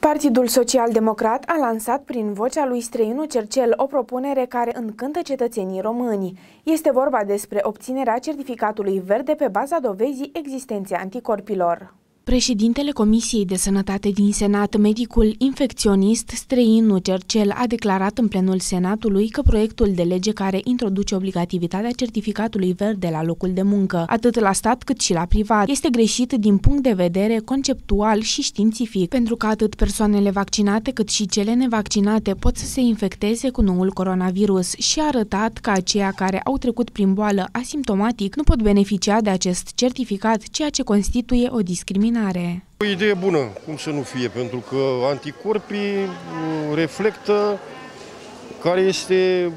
Partidul Social-Democrat a lansat prin vocea lui străinul Cercel o propunere care încântă cetățenii români. Este vorba despre obținerea certificatului verde pe baza dovezii existenței anticorpilor. Președintele Comisiei de Sănătate din Senat, medicul infecționist străin Cercel, a declarat în plenul Senatului că proiectul de lege care introduce obligativitatea certificatului verde la locul de muncă, atât la stat cât și la privat, este greșit din punct de vedere conceptual și științific, pentru că atât persoanele vaccinate cât și cele nevaccinate pot să se infecteze cu noul coronavirus și a arătat că aceia care au trecut prin boală asimptomatic nu pot beneficia de acest certificat, ceea ce constituie o discriminare vaccinare. O idee bună, cum să nu fie, pentru că anticorpii uh, reflectă care este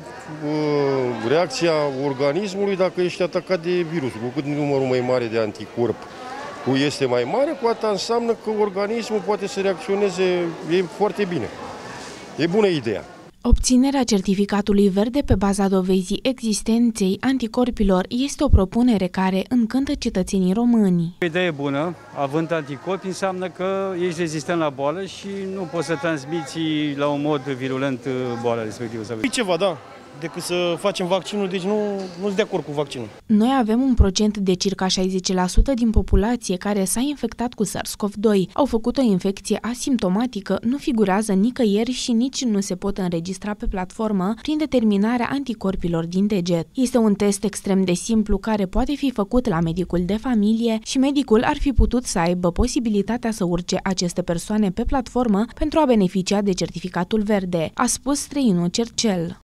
uh, reacția organismului dacă ești atacat de virus. Cu cât numărul mai mare de anticorp este mai mare, cu atât înseamnă că organismul poate să reacționeze e foarte bine. E bună ideea. Obținerea certificatului verde pe baza dovezii existenței anticorpilor este o propunere care încântă cetățenii români. O idee bună, având anticorpi, înseamnă că ești rezistent la boală și nu poți să transmiți la un mod virulent boala respectivă. E ceva, da decât să facem vaccinul, deci nu, nu sunt de acord cu vaccinul. Noi avem un procent de circa 60% din populație care s-a infectat cu SARS-CoV-2. Au făcut o infecție asimptomatică, nu figurează nicăieri și nici nu se pot înregistra pe platformă prin determinarea anticorpilor din deget. Este un test extrem de simplu care poate fi făcut la medicul de familie și medicul ar fi putut să aibă posibilitatea să urce aceste persoane pe platformă pentru a beneficia de certificatul verde, a spus străinul Cercel.